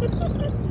Ha ha ha!